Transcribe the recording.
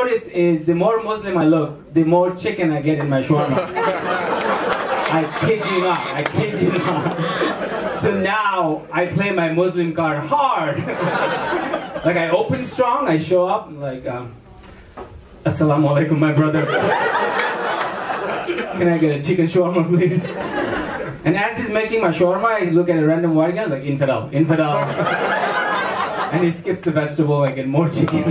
notice is the more Muslim I look, the more chicken I get in my shawarma. I kid you not. I kid you not. So now I play my Muslim card hard. like I open strong, I show up like, um, Assalamu alaikum, my brother. Can I get a chicken shawarma, please? And as he's making my shawarma, I look at a random white guy, like infidel, infidel. and he skips the vegetable, I get more chicken.